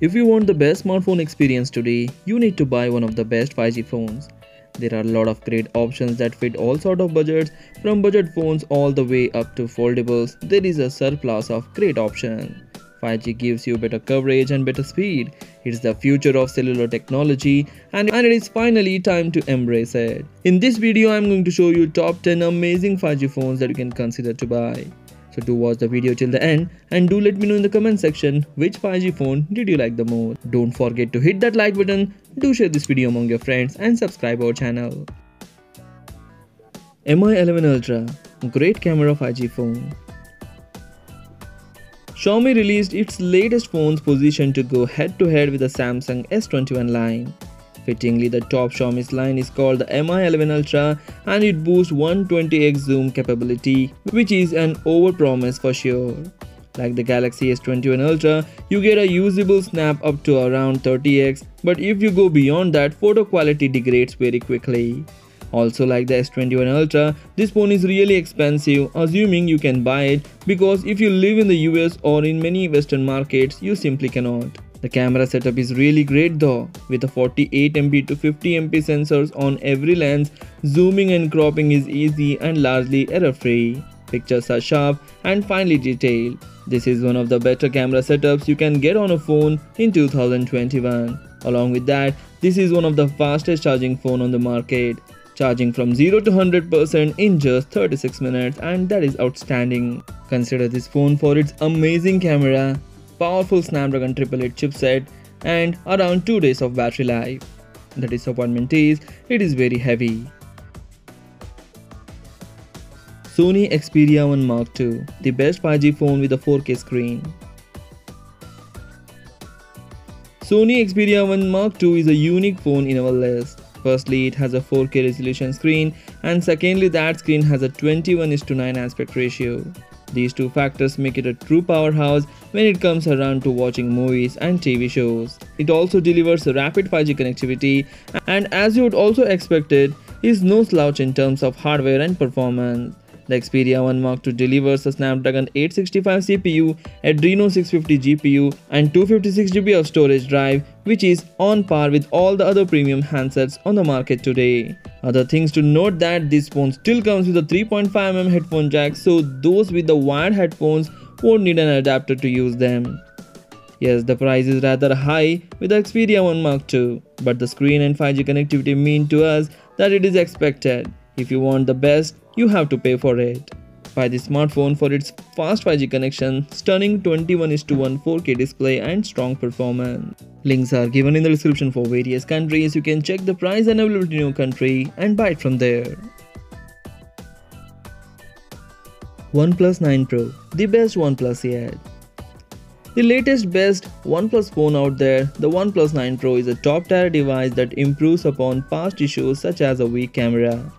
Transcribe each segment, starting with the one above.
If you want the best smartphone experience today, you need to buy one of the best 5G phones. There are a lot of great options that fit all sort of budgets, from budget phones all the way up to foldables. There is a surplus of great options. 5G gives you better coverage and better speed. It's the future of cellular technology and, and it is finally time to embrace it. In this video, I'm going to show you top 10 amazing 5G phones that you can consider to buy. So do watch the video till the end and do let me know in the comment section which 5G phone did you like the most. Don't forget to hit that like button, do share this video among your friends and subscribe our channel. Mi 11 Ultra Great camera 5G phone Xiaomi released its latest phones positioned to go head to head with the Samsung S21 line. Fittingly, the top Xiaomi's line is called the Mi11 Ultra and it boasts 120x zoom capability, which is an overpromise for sure. Like the Galaxy S21 Ultra, you get a usable snap up to around 30x, but if you go beyond that, photo quality degrades very quickly. Also like the S21 Ultra, this phone is really expensive assuming you can buy it because if you live in the US or in many western markets, you simply cannot. The camera setup is really great though, with a 48MP to 50MP sensors on every lens, zooming and cropping is easy and largely error-free. Pictures are sharp and finely detailed. This is one of the better camera setups you can get on a phone in 2021. Along with that, this is one of the fastest charging phone on the market, charging from 0 to 100% in just 36 minutes and that is outstanding. Consider this phone for its amazing camera, powerful Snapdragon 888 chipset and around 2 days of battery life. The disappointment is, it is very heavy. Sony Xperia 1 Mark II, the best 5G phone with a 4K screen. Sony Xperia 1 Mark II is a unique phone in our list. Firstly, it has a 4K resolution screen and secondly that screen has a 21 9 aspect ratio. These two factors make it a true powerhouse when it comes around to watching movies and TV shows. It also delivers rapid 5G connectivity and as you would also expect it, is no slouch in terms of hardware and performance. The Xperia 1 Mark II delivers a Snapdragon 865 CPU, Adreno 650 GPU and 256GB of storage drive which is on par with all the other premium handsets on the market today. Other things to note that this phone still comes with a 3.5mm headphone jack so those with the wired headphones won't need an adapter to use them. Yes, the price is rather high with the Xperia 1 Mark II, but the screen and 5G connectivity mean to us that it is expected. If you want the best, you have to pay for it. Buy the smartphone for its fast 5G connection, stunning 21 is to 1 4K display and strong performance. Links are given in the description for various countries. You can check the price and availability in your country and buy it from there. OnePlus 9 Pro, the best OnePlus yet. The latest best OnePlus phone out there, the OnePlus 9 Pro is a top tier device that improves upon past issues such as a weak camera.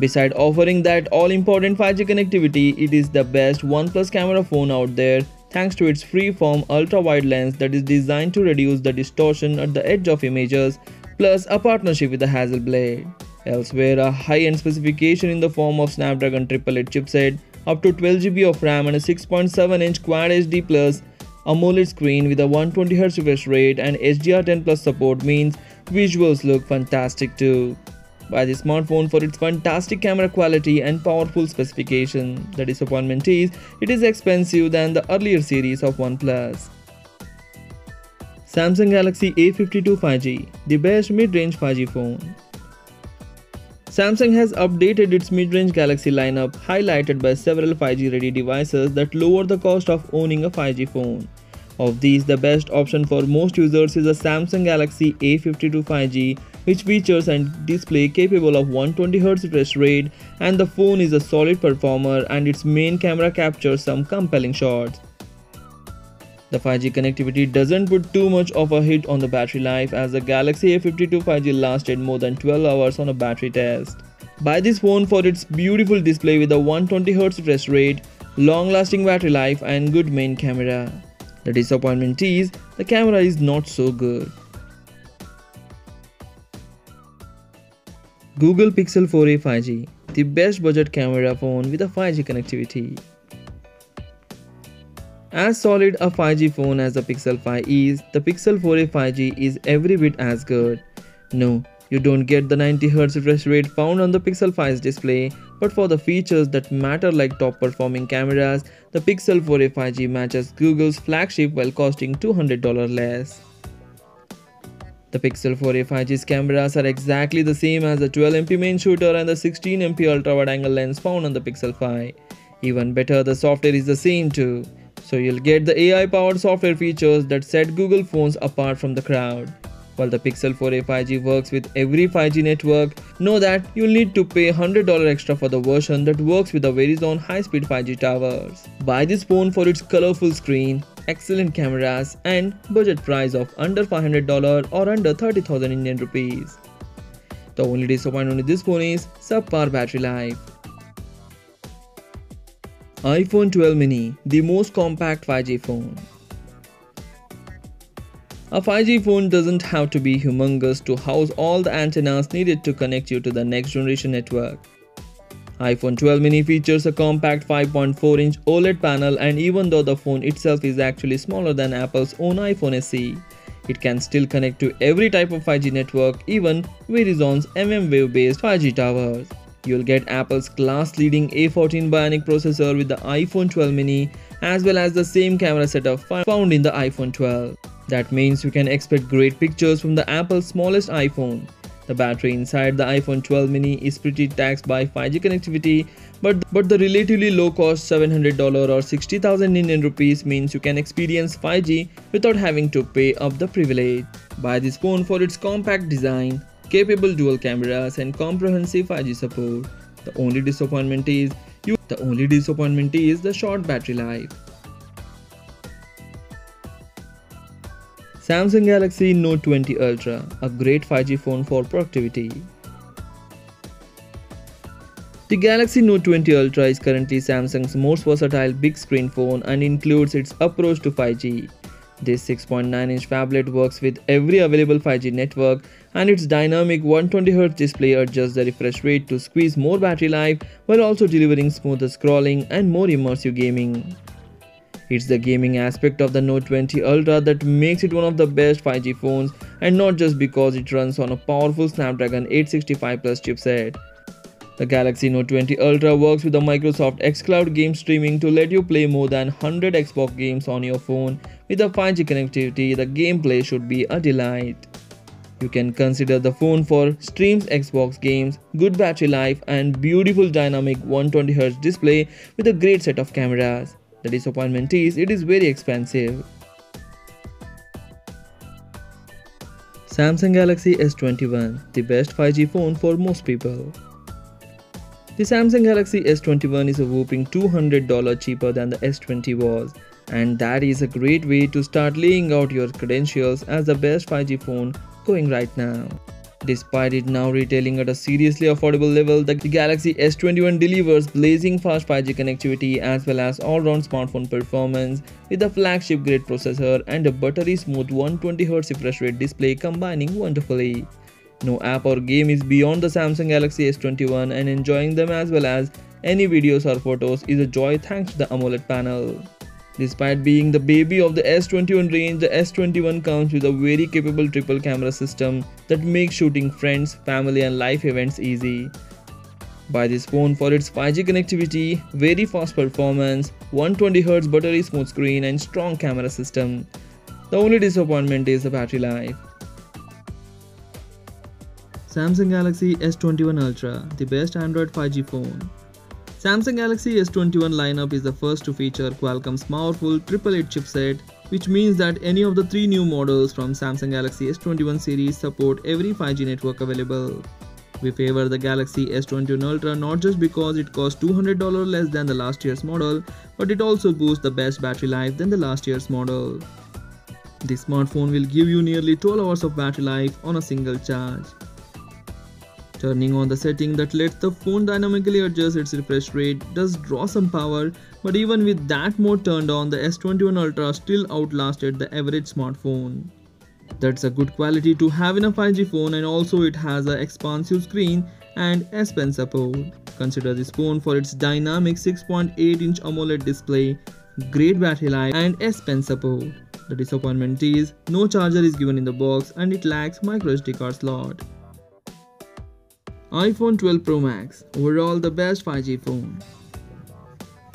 Besides offering that all important 5G connectivity, it is the best OnePlus camera phone out there thanks to its free-form ultra-wide lens that is designed to reduce the distortion at the edge of images, plus a partnership with the Hasselblad. Elsewhere, a high-end specification in the form of Snapdragon 888 chipset, up to 12GB of RAM and a 6.7-inch Quad HD Plus AMOLED screen with a 120Hz refresh rate and HDR10 Plus support means visuals look fantastic too. Buy the smartphone for its fantastic camera quality and powerful specification. The disappointment is, it is expensive than the earlier series of OnePlus. Samsung Galaxy A52 5G, the best mid-range 5G phone. Samsung has updated its mid-range Galaxy lineup highlighted by several 5G ready devices that lower the cost of owning a 5G phone. Of these, the best option for most users is a Samsung Galaxy A52 5G which features a display capable of 120Hz refresh rate and the phone is a solid performer and its main camera captures some compelling shots. The 5G connectivity doesn't put too much of a hit on the battery life as the Galaxy A52 5G lasted more than 12 hours on a battery test. Buy this phone for its beautiful display with a 120Hz refresh rate, long-lasting battery life and good main camera. The disappointment is, the camera is not so good. Google Pixel 4a 5G, the best budget camera phone with a 5G connectivity. As solid a 5G phone as the Pixel 5 is, the Pixel 4a 5G is every bit as good. No, you don't get the 90Hz refresh rate found on the Pixel 5's display, but for the features that matter like top performing cameras, the Pixel 4a 5G matches Google's flagship while costing $200 less. The Pixel 4a 5G's cameras are exactly the same as the 12MP main shooter and the 16MP ultra wide angle lens found on the Pixel 5. Even better, the software is the same too. So you'll get the AI powered software features that set Google phones apart from the crowd. While the Pixel 4a 5G works with every 5G network, know that you'll need to pay $100 extra for the version that works with the Verizon high-speed 5G towers. Buy this phone for its colorful screen, excellent cameras and budget price of under $500 or under 30,000 Indian rupees. The only disappointment with this phone is subpar battery life iPhone 12 mini, the most compact 5G phone. A 5G phone doesn't have to be humongous to house all the antennas needed to connect you to the next generation network. iPhone 12 mini features a compact 5.4 inch OLED panel and even though the phone itself is actually smaller than Apple's own iPhone SE, it can still connect to every type of 5G network, even Verizon's mmWave based 5G towers. You'll get Apple's class-leading A14 Bionic processor with the iPhone 12 mini as well as the same camera setup found in the iPhone 12. That means you can expect great pictures from the Apple's smallest iPhone. The battery inside the iPhone 12 mini is pretty taxed by 5G connectivity, but, but the relatively low cost $700 or 60,000 Indian rupees means you can experience 5G without having to pay up the privilege. Buy this phone for its compact design, capable dual cameras and comprehensive 5G support. The only disappointment is you the only disappointment is the short battery life. Samsung Galaxy Note 20 Ultra, a great 5G phone for productivity. The Galaxy Note 20 Ultra is currently Samsung's most versatile big screen phone and includes its approach to 5G. This 6.9-inch phablet works with every available 5G network and its dynamic 120Hz display adjusts the refresh rate to squeeze more battery life while also delivering smoother scrolling and more immersive gaming. It's the gaming aspect of the Note 20 Ultra that makes it one of the best 5G phones and not just because it runs on a powerful Snapdragon 865 Plus chipset. The Galaxy Note 20 Ultra works with the Microsoft xCloud game streaming to let you play more than 100 Xbox games on your phone. With the 5G connectivity, the gameplay should be a delight. You can consider the phone for streams Xbox games, good battery life and beautiful dynamic 120Hz display with a great set of cameras. The disappointment is it is very expensive. Samsung Galaxy S21, the best 5G phone for most people. The Samsung Galaxy S21 is a whooping $200 cheaper than the S20 was, and that is a great way to start laying out your credentials as the best 5G phone going right now. Despite it now retailing at a seriously affordable level, the Galaxy S21 delivers blazing fast 5G connectivity as well as all-round smartphone performance with a flagship grade processor and a buttery smooth 120Hz refresh rate display combining wonderfully. No app or game is beyond the Samsung Galaxy S21 and enjoying them as well as any videos or photos is a joy thanks to the AMOLED panel. Despite being the baby of the S21 range, the S21 comes with a very capable triple camera system that makes shooting friends, family and life events easy. Buy this phone for its 5G connectivity, very fast performance, 120Hz buttery smooth screen and strong camera system. The only disappointment is the battery life. Samsung Galaxy S21 Ultra, the best Android 5G phone. Samsung Galaxy S21 lineup is the first to feature Qualcomm's powerful 888 chipset, which means that any of the three new models from Samsung Galaxy S21 series support every 5G network available. We favor the Galaxy S21 Ultra not just because it costs $200 less than the last year's model, but it also boosts the best battery life than the last year's model. This smartphone will give you nearly 12 hours of battery life on a single charge. Turning on the setting that lets the phone dynamically adjust its refresh rate does draw some power, but even with that mode turned on, the S21 Ultra still outlasted the average smartphone. That's a good quality to have in a 5G phone and also it has an expansive screen and S Pen support. Consider this phone for its dynamic 6.8-inch AMOLED display, great battery life, and S Pen support. The disappointment is no charger is given in the box and it lacks microSD card slot. iPhone 12 Pro Max overall the best 5G phone.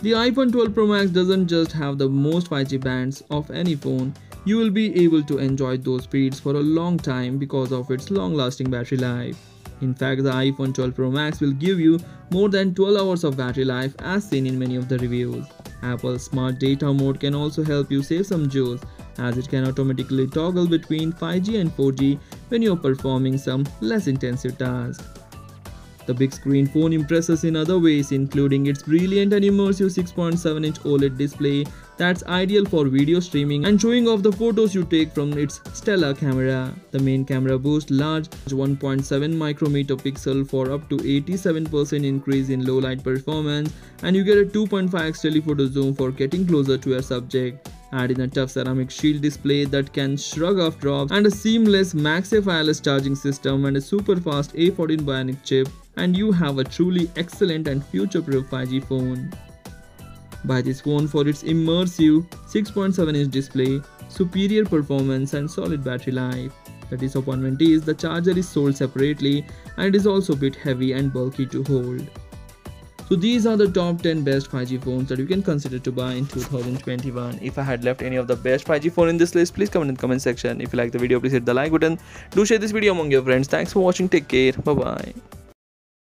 The iPhone 12 Pro Max doesn't just have the most 5G bands of any phone, you will be able to enjoy those speeds for a long time because of its long lasting battery life. In fact, the iPhone 12 Pro Max will give you more than 12 hours of battery life as seen in many of the reviews. Apple's Smart Data mode can also help you save some juice as it can automatically toggle between 5G and 4G when you're performing some less intensive tasks. The big screen phone impresses in other ways including its brilliant and immersive 6.7-inch OLED display that's ideal for video streaming and showing off the photos you take from its stellar camera. The main camera boasts large 1.7 micrometer pixel for up to 87% increase in low light performance and you get a 2.5x telephoto zoom for getting closer to your subject. Add in a tough ceramic shield display that can shrug off drops and a seamless MagSafe wireless charging system and a super fast A14 Bionic chip and you have a truly excellent and future-proof 5G phone. Buy this phone for its immersive 6.7-inch display, superior performance and solid battery life. The disappointment is the charger is sold separately and it is also a bit heavy and bulky to hold. So these are the top 10 best 5G phones that you can consider to buy in 2021. If I had left any of the best 5G phone in this list, please comment in the comment section. If you like the video, please hit the like button. Do share this video among your friends. Thanks for watching. Take care. Bye bye.